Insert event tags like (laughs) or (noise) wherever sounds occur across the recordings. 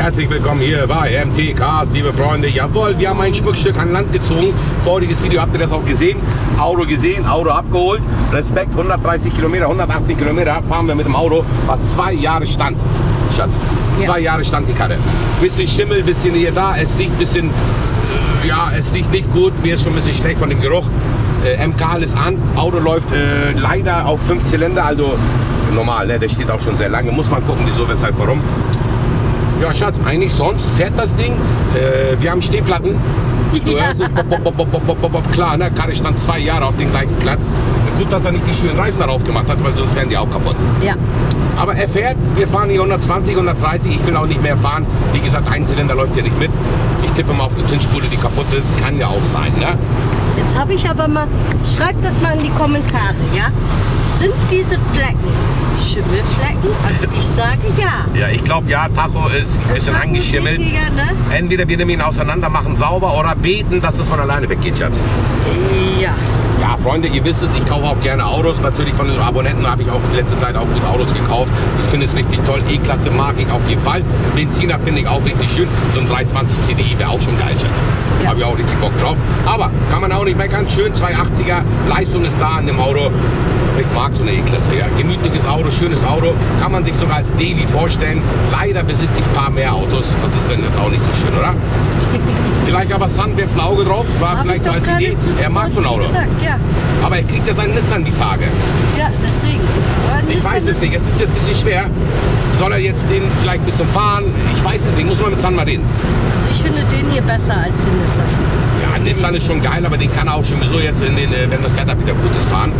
Herzlich willkommen hier bei MTKs, liebe Freunde. Jawohl, wir haben ein Schmuckstück an Land gezogen. Voriges Video habt ihr das auch gesehen. Auto gesehen, Auto abgeholt. Respekt, 130 Kilometer, 180 Kilometer fahren wir mit dem Auto, was zwei Jahre stand. Schatz, Ja. zwei Jahre stand die Karre. Bisschen Schimmel, bisschen hier da. Es riecht bisschen, äh, ja, es riecht nicht gut. Mir ist schon ein bisschen schlecht von dem Geruch. Äh, MK ist an. Auto läuft äh, leider auf 5 Zylinder, also normal, ne? der steht auch schon sehr lange. Muss man gucken, wieso, weshalb, warum. Ja, Schatz, eigentlich sonst fährt das Ding. Äh, wir haben Stehplatten. Du (laughs) Ja. hörst es, bop, bop, bop. Klar, ne? Karre stand zwei Jahre auf dem gleichen Platz. Gut, dass er nicht die schönen Reifen darauf gemacht hat, weil sonst wären die auch kaputt. Ja. Aber er fährt, wir fahren hier 120, 130. Ich will auch nicht mehr fahren. Wie gesagt, ein Zylinder läuft hier nicht mit. Ich tippe mal auf eine Zündspule, die kaputt ist. Kann ja auch sein, ne? Jetzt habe ich aber mal, schreibt das mal in die Kommentare, ja? Sind diese Flecken Schimmelflecken? Also ich sage ja. Ja, ich glaube, ja, Tacho ist ein bisschen angeschimmelt. Ne? Entweder wir nehmen ihn auseinander, machen sauber oder beten, dass es von alleine weggeht, Schatz. Ja. Ja, Freunde, ihr wisst es, ich kaufe auch gerne Autos. Natürlich von den Abonnenten habe ich auch in letzter Zeit auch gut Autos gekauft. Ich finde es richtig toll. E-Klasse mag ich auf jeden Fall. Benziner finde ich auch richtig schön. So ein 320 CDI wäre auch schon geil, Schatz. Ja. Habe ich auch richtig Bock drauf. Aber kann man auch nicht meckern. Schön 280er. Leistung ist da an dem Auto. Ich mag so eine E-Klasse, ja. Gemütliches Auto, schönes Auto. Kann man sich sogar als Daily vorstellen. Leider besitze ich ein paar mehr Autos. Das ist dann jetzt auch nicht so schön, oder? (laughs) Vielleicht aber Sun wirft ein Auge drauf. War Hab vielleicht ich so als Idee. Er mag so ein Auto. Gesagt, ja. Aber er kriegt ja seinen Nissan die Tage. ja, deswegen. Aber Ich Nissan weiß es ist- nicht, es ist jetzt ein bisschen schwer. Soll er jetzt den vielleicht ein bisschen fahren? Ich weiß es nicht, muss man mit San mal reden. Also ich finde den hier besser als den Nissan. Ja, Nissan ist schon geil, aber den kann er auch schon so jetzt, in den, äh, wenn das Wetter wieder gut ist, fahren.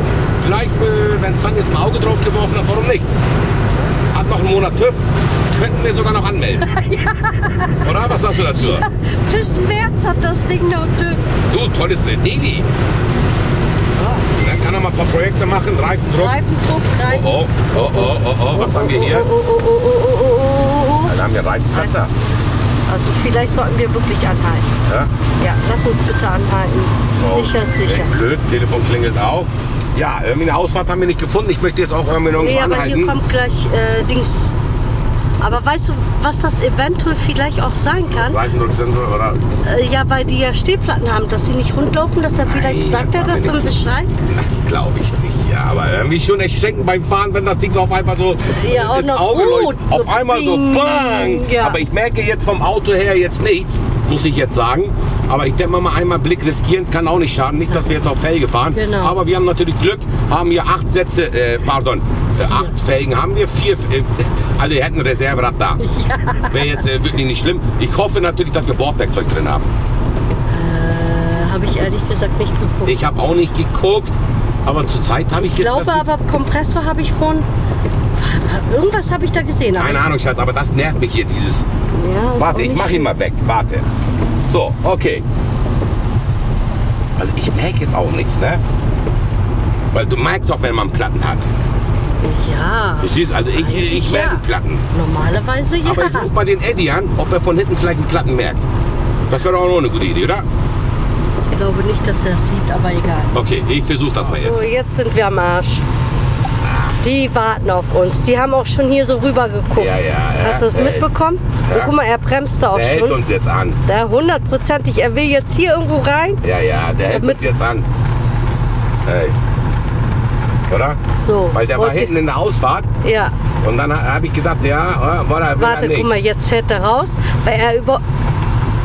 Vielleicht, äh, wenn San jetzt ein Auge drauf geworfen hat, warum nicht? Hat noch einen Monat TÜV, könnten wir sogar noch anmelden. (laughs) Oder? Was sagst du dazu? Bis März hat das Ding noch dünn. Du, tolles. Dann kann er mal ein paar Projekte machen, Reifendruck. Reifendruck, rein. Oh, oh, oh, oh, oh, oh, was haben wir hier? Oh, oh, oh, oh, oh, oh, oh, oh. Dann haben wir Reifenplatzer. Also vielleicht sollten wir wirklich anhalten. Ja? Ja, lass uns bitte anhalten. Oh, Sicher ist sicher. Echt blöd, Telefon klingelt auch. Ja, irgendwie eine Ausfahrt haben wir nicht gefunden. Ich möchte jetzt auch irgendwie nirgendwo Nee, aber hier kommt gleich äh, Dings. Aber weißt du, was das eventuell vielleicht auch sein kann? Reifendrucksensor oder? Äh, ja, weil die ja Stehplatten haben, dass sie nicht rundlaufen, dass er vielleicht, Nein, sagt er das dann Bescheid? Glaube ich nicht, ja. Aber irgendwie schon erschreckend beim Fahren, wenn das Ding so auf einmal so Ja, ins Auge gut. leuchtet. Auf So einmal so bang. Ja. Aber ich merke jetzt vom Auto her jetzt nichts, muss ich jetzt sagen. Aber ich denke mal, einmal Blick riskieren kann auch nicht schaden. Nicht, dass wir jetzt auf Felge fahren. Genau. Aber wir haben natürlich Glück, haben hier acht Sätze, äh, pardon, acht Felgen haben wir, vier, äh, alle hätten Reserverad da. Wäre jetzt äh, wirklich nicht schlimm. Ich hoffe natürlich, dass wir Bordwerkzeug drin haben. Äh, habe ich ehrlich gesagt nicht geguckt. Ich Ich habe auch nicht geguckt, aber zurzeit habe ich jetzt glaube aber, Kompressor habe ich von. Irgendwas habe ich da gesehen. Keine Ahnung, Schatz, aber das nervt mich hier, dieses. ich- Ja, Warte, ich nicht mach ihn mal weg. Warte. So, okay. Also ich merke jetzt auch nichts, ne? Weil du merkst doch, wenn man Platten hat. Ja, Verstehst? Also ich, Eigentlich ich ja. merke Platten. normalerweise ja. Aber ich rufe mal den Eddie an, ob er von hinten vielleicht einen Platten merkt. Das wäre doch auch eine gute Idee, oder? Ich glaube nicht, dass er es sieht, aber egal. Okay, ich versuche das mal jetzt. So, jetzt sind wir am Arsch. Die warten auf uns. Die haben auch schon hier so rüber geguckt. Ja, ja, ja. Hast du das Der- mitbekommen? Ja. Und guck mal, er bremst da auch Der hält schon. uns jetzt an. Da hundertprozentig, er will jetzt hier irgendwo rein. Ja, ja, der hält uns jetzt an. Hey. Oder? So. Weil der war hinten in der Ausfahrt Ja, und dann habe ich gedacht, ja, äh, war er warte, er guck mal, jetzt fährt er raus. Weil er über.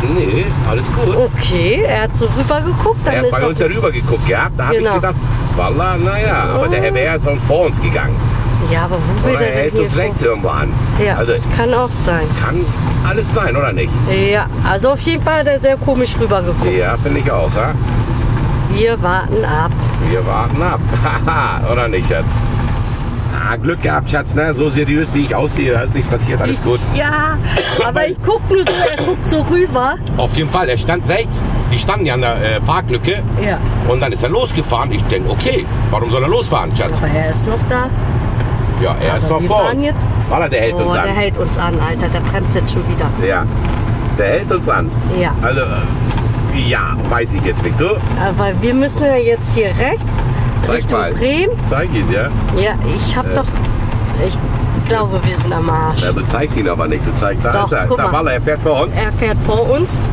Nee, alles gut. Okay, er hat so rüber geguckt. Dann er hat ist bei uns herüber geguckt gehabt. Da habe Genau. ich gedacht, Wallah, naja, aber der Herr wäre sonst vor uns gegangen. Ja, aber wo will Oder er der denn hält uns rechts irgendwo an. Ja, Also das kann auch sein. kann alles sein, oder nicht? Ja, also auf jeden Fall hat er sehr komisch rüber geguckt. Ja, finde ich auch. Ja? Wir warten ab. Wir warten ab. (laughs) Haha, oder nicht, Schatz? Ah, Glück gehabt, Schatz, ne? So seriös wie ich aussehe, da ist nichts passiert, alles gut. Ja, aber ich guck nur so, er guckt so rüber. Auf jeden Fall, er stand rechts, die standen ja an der äh, Parklücke Ja, und dann ist er losgefahren. Ich denke, okay, warum soll er losfahren, Schatz? aber er ist noch da. Ja, er ist Aber noch wir vor fahren uns. jetzt- Walla, der hält oh, uns der an. hält uns an, Alter. Der bremst jetzt schon wieder. Ja, der hält uns an. Ja, Also, äh, ja, weiß ich jetzt nicht. Du, aber wir müssen ja jetzt hier rechts zeig Richtung mal. Bremen. Zeig ihn, ja. Ja, ich hab Äh. doch. Ich, glaube, wir sind am Arsch. Ja, du zeigst ihn aber nicht. Du zeigst, da Doch, ist er. guck Da mal. Waller, er fährt vor uns. Er fährt vor uns.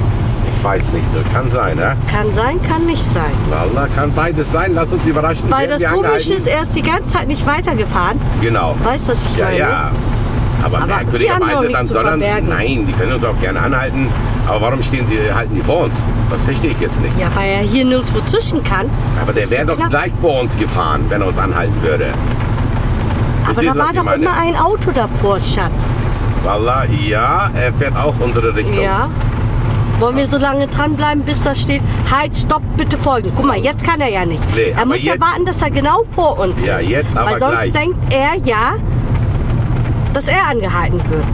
Ich weiß nicht, kann sein, ne? Kann sein, kann nicht sein. Wallah, kann beides sein. Lass uns überraschen. Weil das Komische ist, er ist die ganze Zeit nicht weitergefahren. Genau. Weißt du, was ich Ja, meine? ja. Aber, Aber merkwürdigerweise dann, sondern nein, die können uns auch gerne anhalten. Aber warum stehen die, halten die vor uns? Das verstehe ich jetzt nicht. Ja, weil er hier nirgendwo zwischen kann. Aber der wäre ja doch klar. gleich vor uns gefahren, wenn er uns anhalten würde. Aber Verstehst da du, war doch meine? immer ein Auto davor, Schatz. Wallah, ja, er fährt auch unsere Richtung. Ja. Wollen wir so lange dranbleiben, bis da steht, halt, stopp, bitte folgen. Guck mal, jetzt kann er ja nicht. Nee, er aber muss ja jetzt- warten, dass er genau vor uns Ja, ist. jetzt aber Weil sonst gleich. denkt er ja, dass er angehalten wird.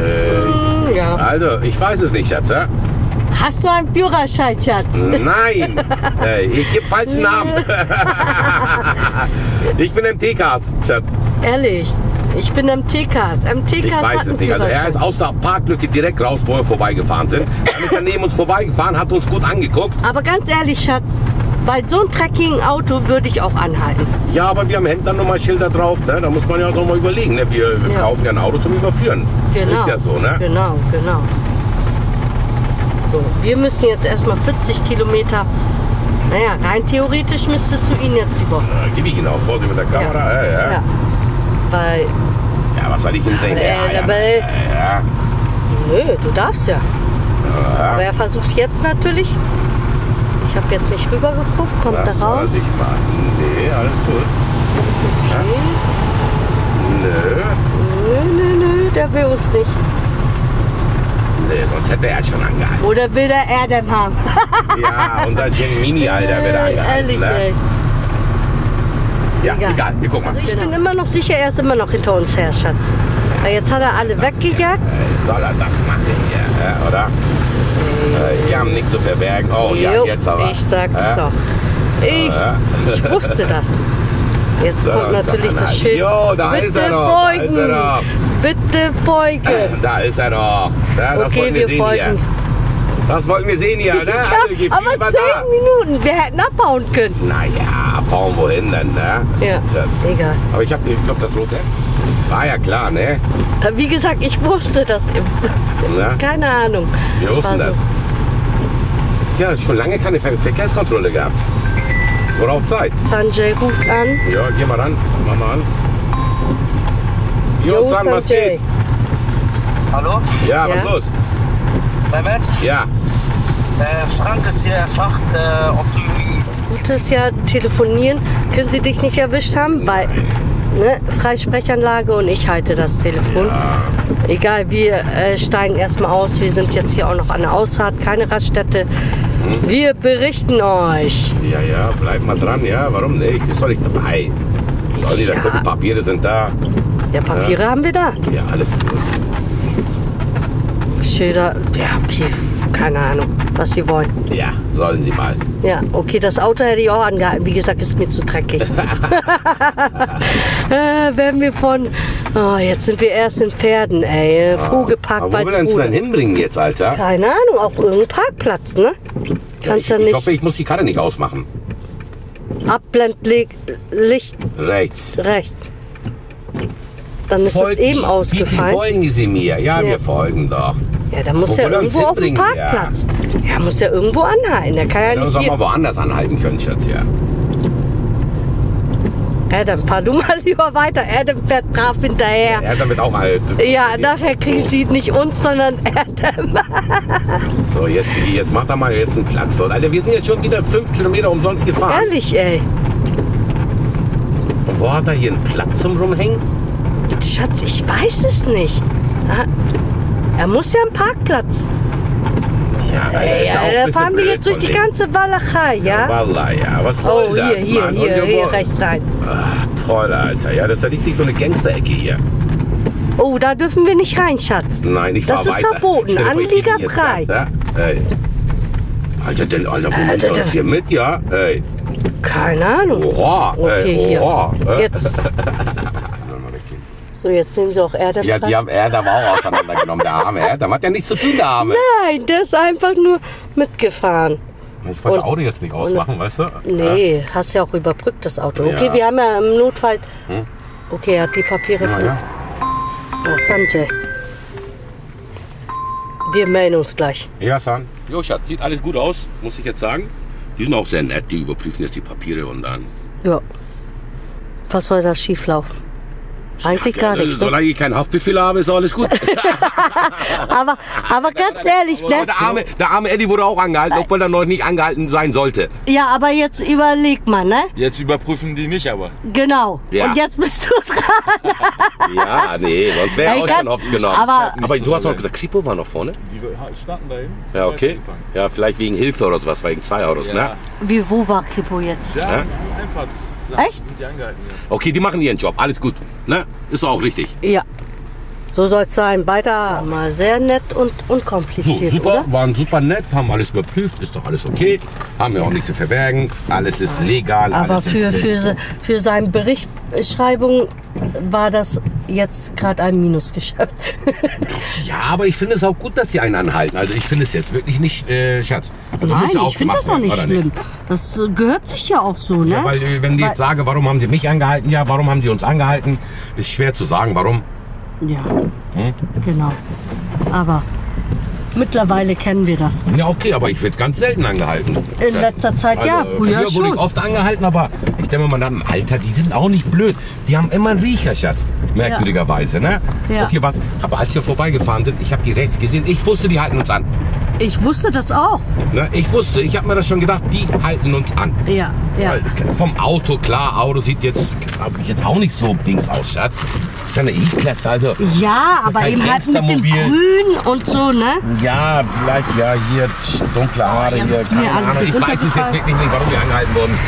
Äh, Hm, ja. also, ich weiß es nicht, Schatz. Ja? Hast du einen Führerschein, Schatz? Nein, (laughs) äh, ich gebe falschen Namen. (laughs) ich bin MTKs, Schatz. Ehrlich. Ich bin MTKs. MTKs Ich weiß es nicht. Also er ist aus der Parklücke direkt raus, wo wir vorbeigefahren sind. Dann ist er neben uns vorbeigefahren, hat uns gut angeguckt. Aber ganz ehrlich, Schatz, bei so einem dreckigen Auto würde ich auch anhalten. Ja, aber wir haben Händlernummer Schilder drauf. Ne? Da muss man ja doch mal überlegen. Ne? Wir, wir Ja. kaufen ja ein Auto zum Überführen. Genau. Ist ja so, ne? Genau, genau. So, wir müssen jetzt erstmal 40 Kilometer. Naja, rein theoretisch müsstest du ihn jetzt über. Äh, gib ich ihn auch. Vorsicht mit der Kamera. Ja, ja. ja. Ja. Weil, was soll ich ihm denken? Äh, Ja, ja, aber- ja, nö, du darfst ja. ja. Aber er versucht jetzt natürlich. Ich habe jetzt nicht rüber geguckt, kommt da raus. er sich mal- Nee, alles gut. Okay. Nö, Nö, nö, nö, der will uns nicht. nee, sonst hätte er schon angehalten. Oder will der Erdem haben? (laughs) Ja, unser schönen Mini-Alter wird er Äh, angehalten. Ehrlich, ne? ey. Ja, egal. egal. Wir gucken mal. Also ich bin immer noch sicher, er ist immer noch hinter uns her, Schatz. Jetzt hat er alle weggejagt. Soll er doch machen hier, ja, oder? Äh, wir haben nichts zu verbergen. Oh ja, Jo, jetzt aber. Ich sag's Ja? doch. Ich, Ja. ich wusste das. Jetzt So, kommt natürlich das Schild. Jo, da Bitte ist er doch, da folgen. ist er doch. Bitte folgen. (clears throat) Da ist er doch. Ja, das Okay, wollten wir, wir sehen folgen. hier. Das wollten wir sehen hier, ne? (laughs) Ja, aber da- zehn Minuten. Wir hätten abhauen können. Naja, bauen wohin denn, ne? Ja, Schatz. egal. Aber ich hab, ich glaube, das rote Heft. War ja klar, ne? Äh, Wie gesagt, ich wusste das. ne? Keine Ahnung. Wir wussten so- das. Ja, schon lange keine Ver Verkehrskontrolle gehabt. Wurde auch Zeit. Sanjay ruft an. Ja, geh mal ran. Mach mal an. Jo, Jo, San, was Sanjay. geht? Hallo, Ja, was Ja. los? Mehmet. Ja. Äh, Frank ist hier, er fragt, äh, ob du Das Gute ist ja, telefonieren können sie dich nicht erwischt haben, weil ne, Freisprechanlage und ich halte das Telefon. Egal, wir äh, steigen erstmal aus. Wir sind jetzt hier auch noch an der Ausfahrt, keine Raststätte. Hm? Wir berichten euch. Ja, ja, bleib mal dran, ja, warum nicht? Ist doch nicht dabei. Sollen die da Ja. gucken, Papiere sind da. Ja, Papiere haben wir da. Ja, alles gut. Schilder, ja, wie, keine Ahnung, was sie wollen. Ja, sollen sie mal. Ja, okay, das Auto hätte ich auch angehalten. Wie gesagt, ist mir zu dreckig. (laughs) (laughs) äh, werden wir von. Oh, jetzt sind wir erst in Pferden, ey. Frohgeparkt Aber wo willst du denn hinbringen jetzt, Alter? Keine Ahnung, auf irgendeinem Parkplatz, ne? Kannst ich, ja ich nicht. hoffe, ich muss die Karre nicht ausmachen. Abblendlicht Rechts. rechts. Dann ist es Folgen- eben Wie, wie ausgefallen. folgen Sie mir? Ja, Ja. wir folgen doch. Ja, da muss ja er irgendwo auf dem hinbringen? Ja. Parkplatz. Ja, muss ja irgendwo anhalten. Der kann ja uns nicht auch hier. mal woanders anhalten können, Schatz, ja. Adam, fahr du mal (laughs) lieber weiter. Adam fährt brav hinterher. Er hat damit auch alt. Ja, nachher kriegt sie nicht uns, sondern (laughs) Adam. So, jetzt, jetzt macht er mal jetzt einen Platz uns. Alter, wir sind jetzt schon wieder fünf Kilometer umsonst gefahren. Ehrlich, ey. Und wo hat er hier einen Platz zum Rumhängen? Schatz, ich weiß es nicht. Er muss ja am Parkplatz. Ja, ist ein ja, da fahren wir jetzt durch die ganze Walachei, ja? Wallah, ja. Was soll Oh, das, hier, hier, Mann? hier, hier, wollen- rechts rein. Ach, toll, Alter. Ja, das ist ja richtig so eine Gangsterecke hier. Oh, da dürfen wir nicht rein, Schatz. Nein, ich Das fahr ist weiter. verboten. Stell Anlieger frei. Ja? Ey. Alter, denn, Alter, wo der- das hier mit, ja? Ey. Keine Ahnung. Oha, Okay, ey, hier. oha. äh. Jetzt. (laughs) So, jetzt nehmen sie auch Erde Ja, die haben Erdem auch auseinandergenommen, der Arme. Erdem hat ja nichts zu tun, der Arme. Nein, der ist einfach nur mitgefahren. Ich wollte Und- das Auto jetzt nicht ausmachen, weißt du? Nee, hast ja auch überbrückt das Auto. Okay, Ja. wir haben ja im Notfall. Okay, er hat die Papiere Ja, von. ja. Oh, Sanjay. Wir melden uns gleich. Ja, San. Jo, Schatz, sieht alles gut aus, muss ich jetzt sagen. Die sind auch sehr nett, die überprüfen jetzt die Papiere und dann. Ja. Was soll da schief Eigentlich gar Ja, nichts. Ne? Solange ich keinen Haftbefehl habe, ist alles gut. (laughs) Aber, aber ganz ehrlich, Aber ne? der, arme, der arme Eddie wurde auch angehalten, obwohl er noch nicht angehalten sein sollte. Ja, aber jetzt überleg mal, ne? Jetzt überprüfen die mich aber. Genau. Ja. Und jetzt bist du dran. (laughs) Ja, nee, sonst wäre er auch schon hops genommen. aber- aber du hast doch gesagt, Kripo war noch vorne? Die standen da eben. Ja, okay. Ja, vielleicht wegen Hilfe oder sowas, wegen zwei Autos, ne? Ja. Wie, wo war Kripo jetzt? Ja, Ja? Einfahrts. Echt? Sind die angehalten, ja. Okay, die machen ihren Job, alles gut. Ne? Ist auch richtig. Ja. So soll's sein. Weiter mal sehr nett und So, unkompliziert, super, oder? waren super nett, haben alles überprüft, ist doch alles okay. Haben ja auch nichts zu verbergen, alles ist legal. Aber für, für, für seine Berichtschreibung war das jetzt gerade ein Minusgeschäft. (laughs) Ja, aber ich finde es auch gut, dass sie einen anhalten. Also ich finde es jetzt wirklich nicht, äh, Schatz. Also Nein, ich finde das auch nicht schlimm. Das äh, gehört sich ja auch so, ne? Ja, weil äh, wenn Weil- jetzt sagen, warum haben sie mich angehalten? Ja, warum haben sie uns angehalten? Ist schwer zu sagen, warum. Ja, Hm? genau. Aber mittlerweile kennen wir das. Ja, okay, aber ich werde ganz selten angehalten. In letzter Zeit, ja, Also, früher wurde ich oft angehalten, aber ich denke mal, im Alter, die sind auch nicht blöd. Die haben immer einen Riecher, Schatz. Merkwürdigerweise, ne? Ja. Okay, was? Aber als wir vorbeigefahren sind, ich habe die rechts gesehen, ich wusste, die halten uns an. Ich wusste das auch. Ne? Ich wusste, ich habe mir das schon gedacht, die halten uns an. Ja, ja. Weil Vom Auto, klar, Auto sieht jetzt, glaub ich, jetzt auch nicht so Dings aus, Schatz. Ist ja eine E-Klasse, also. Ja, aber eben halt mit dem. Grün und so, ne? Ja, vielleicht, ja, hier dunkle Haare, Ja, hier. keine Ahnung. Ich weiß es jetzt wirklich nicht, warum wir angehalten wurden.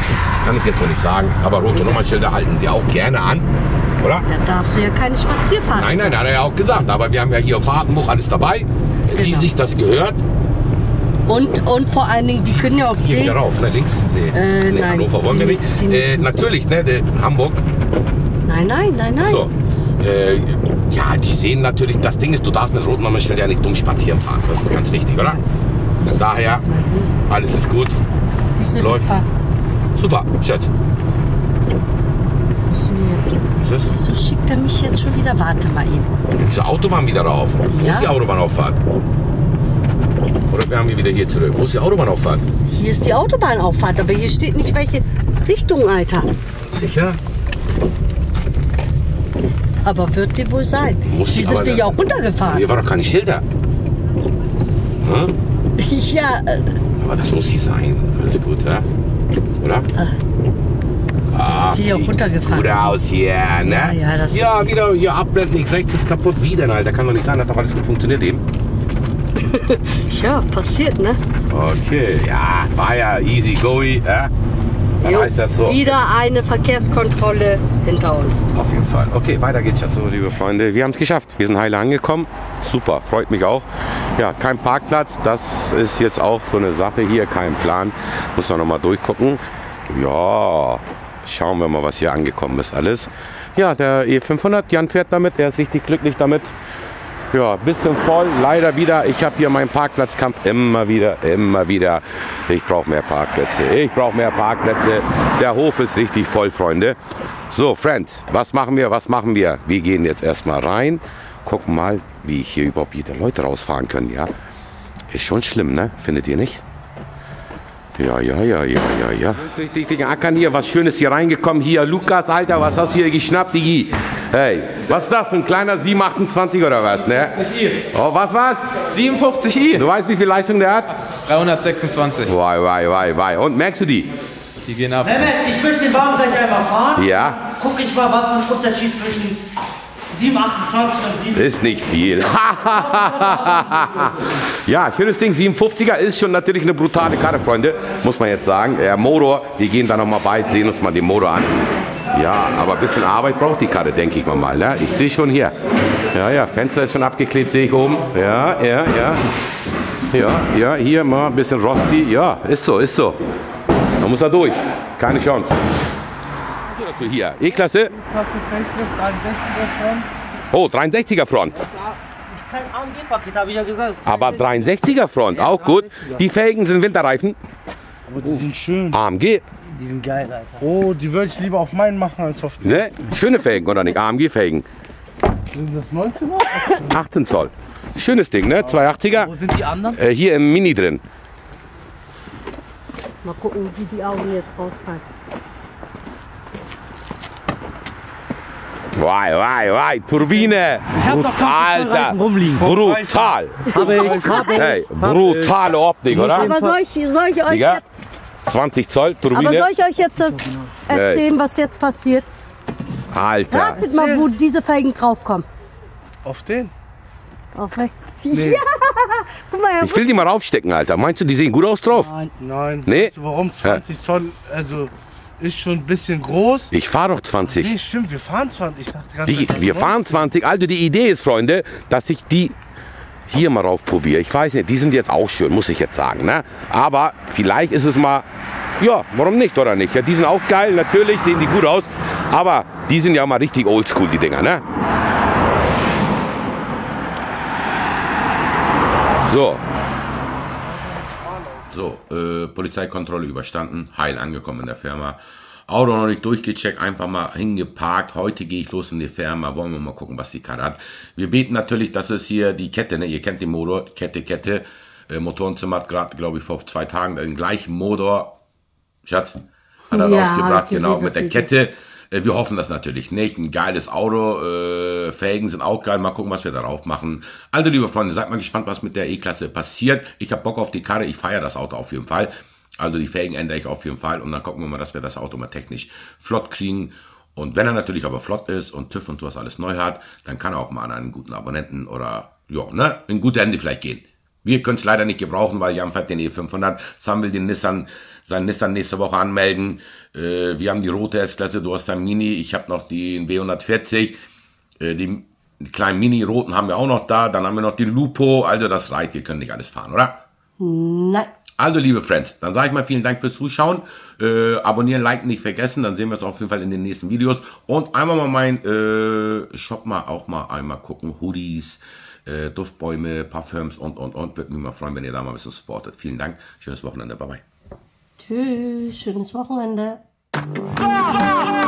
Kann ich jetzt noch nicht sagen. Aber rote Nummernschilder halten die auch gerne an, oder? Da darfst du ja keine Spazierfahrt. Nein, nein, hat er ja auch gesagt. Aber wir haben ja hier Fahrtenbuch alles dabei. Wie Genau. sich das gehört. Und, und vor allen Dingen, die können ja auch Hier sehen. wieder rauf, ne, links. Nee, Äh, nee nein, Hannover wollen wir die- nicht. die äh, natürlich, ne, der Hamburg. Nein, nein, nein, nein. So. Äh, ja, die sehen natürlich, das Ding ist, du darfst mit roten Nummernschildern ja nicht dumm spazieren fahren. Das ist ganz wichtig, oder? Daher, alles ist gut. Läuft. die Super, Schatz. Müssen wir jetzt. Was ist das? So schickt er mich jetzt schon wieder. Warte mal eben. Diese Autobahn wieder rauf. Wo Ja. ist die Autobahnauffahrt? Wir haben wieder hier zurück. Wo ist die Autobahnauffahrt? Hier ist die Autobahnauffahrt, aber hier steht nicht welche Richtung, Alter. Sicher? Aber wird die wohl sein. Muss Hier die sind wir ja auch runtergefahren. Hier waren doch keine Schilder. Hm? (laughs) Ja, äh, Aber das muss sie sein. Alles gut, ja? Oder? Ah, sind hier auch sieht runtergefahren. Gut aus hier, ne? Ja, ja, das ja wieder hier abblenden. Links, rechts ist kaputt. Wie denn, Alter? Kann doch nicht sein. Hat doch alles gut funktioniert eben. (laughs) ja, passiert, ne? Okay, ja, war ja easy going, ja? Dann Jo, heißt das so. Wieder eine Verkehrskontrolle hinter uns. Auf jeden Fall. Okay, weiter geht's jetzt so, liebe Freunde. Wir haben es geschafft. Wir sind heile angekommen. Super, freut mich auch. Ja, kein Parkplatz. Das ist jetzt auch so eine Sache hier. Kein Plan. Muss man noch mal durchgucken. Ja, schauen wir mal, was hier angekommen ist alles. Ja, der E500, Jan fährt damit. Er ist richtig glücklich damit. Ja, bisschen voll, leider wieder. Ich habe hier meinen Parkplatzkampf immer wieder, immer wieder. Ich brauche mehr Parkplätze. Ich brauche mehr Parkplätze. Der Hof ist richtig voll, Freunde. So, Friends, was machen wir? Was machen wir? Wir gehen jetzt erstmal rein, gucken mal, wie hier überhaupt jede Leute rausfahren können. Ja, ist schon schlimm, ne? Findet ihr nicht? Ja, ja, ja, ja, ja, ja. Richtig, Ackern hier, was Schönes hier reingekommen. Hier, Lukas, Alter, was hast du hier geschnappt, Digi? Hey, was ist das, ein kleiner 728 oder was, ne? Oh, was war's? 57i. Du weißt, wie viel Leistung der hat? 326. Wei, wei, wei, wei. Und merkst du die? Die gehen ab. Mehmet, ich möchte den Wagen gleich einmal fahren. Ja, Guck ich mal, was für ein Unterschied zwischen 728 und 7. ist nicht viel. (laughs) ja, schönes Ding. 57er ist schon natürlich eine brutale Karre, Freunde. Muss man jetzt sagen. Der Motor, wir gehen da nochmal bei, sehen uns mal den Motor an. Ja, aber ein bisschen Arbeit braucht die Karre, denke ich mal mal. Ne? Ich sehe schon hier. Ja, ja, Fenster ist schon abgeklebt, sehe ich oben. Ja, ja, ja. Ja, ja, hier mal ein bisschen Rosti. Ja, ist so, ist so. Da muss er durch. Keine Chance. So, dazu hier. E-Klasse. Oh, 63er Front. Das ist kein AMG-Paket, habe ich ja gesagt. Aber 63er Front, auch gut. Die Felgen sind Winterreifen. Aber die sind schön. AMG, Die sind geil, Alter. Oh, die würde ich lieber auf meinen machen als auf die. ne? Schöne Felgen, oder nicht? AMG-Felgen. Sind das 19er? 18 Zoll. Schönes Ding, ne? 280er. Wo sind die anderen? Äh, hier im Mini drin. Mal gucken, wie die Augen jetzt rausfallen. Wei, wei, wei, Turbine. Ich hab doch 20 Alter. Brutal. Habe ich, habe Hey, brutale Optik, oder? Aber soll ich, soll ich euch Digga, jetzt, 20 Zoll aber Turbine. soll ich euch jetzt das erzählen, was jetzt passiert? Alter. Ratet mal, wo diese Felgen draufkommen. Auf den? Auf welch- (laughs) Ja, guck mal, Ich will die mal raufstecken, Alter. Meinst du, die sehen gut aus drauf? Nein. Nee. Weißt du warum? 20 Zoll, also ist schon ein bisschen groß. Ich fahre doch 20. Nee, stimmt, wir fahren 20. Ich dachte gerade, Die, wir fahren 20. Also die Idee ist, Freunde, dass ich die hier mal raufprobiere. Ich weiß nicht, die sind jetzt auch schön, muss ich jetzt sagen. Ne? Aber vielleicht ist es mal, ja, warum nicht oder nicht? Ja, die sind auch geil, natürlich sehen die gut aus. Aber die sind ja mal richtig oldschool, die Dinger. Ne? So. So, äh, Polizeikontrolle überstanden, heil angekommen in der Firma. Auto noch nicht durchgecheckt, einfach mal hingeparkt. Heute gehe ich los in die Firma, wollen wir mal gucken, was die Karre hat. Wir beten natürlich, dass es hier die Kette, ne? ihr kennt den Motor, Kette, Kette. Äh, Motorenzimmer hat gerade, glaube ich, vor zwei Tagen den gleichen Motor, Schatz, hat er Ja, rausgebracht, genau, gesehen, mit der Kette. Äh, Wir hoffen das natürlich nicht. Ein geiles Auto, äh, Felgen sind auch geil. Mal gucken, was wir darauf machen. Also, liebe Freunde, seid mal gespannt, was mit der E-Klasse passiert. Ich habe Bock auf die Karre. Ich feiere das Auto auf jeden Fall. Also, die Felgen ändere ich auf jeden Fall. Und dann gucken wir mal, dass wir das Auto mal technisch flott kriegen. Und wenn er natürlich aber flott ist und TÜV und sowas alles neu hat, dann kann er auch mal an einen guten Abonnenten oder, ja, ne, in gute Hände vielleicht gehen. Wir können es leider nicht gebrauchen, weil Jan fährt den E500. Sam will den Nissan, seinen Nissan nächste Woche anmelden. Äh, wir haben die rote S-Klasse, du hast dein Mini, ich habe noch den W140. Äh, die kleinen Mini-roten haben wir auch noch da. Dann haben wir noch die Lupo. Also das reicht, wir können nicht alles fahren, oder? Nein. Also, liebe Friends, dann sage ich mal vielen Dank fürs Zuschauen. Äh, abonnieren, liken nicht vergessen, dann sehen wir uns auf jeden Fall in den nächsten Videos. Und einmal mal mein äh, Shop mal auch mal einmal gucken. Hoodies, äh, Duftbäume, Parfüms und, und, und. Würde mich mal freuen, wenn ihr da mal ein bisschen supportet. Vielen Dank. Schönes Wochenende. Bye, bye. Tschüss, schönes Wochenende. Ah!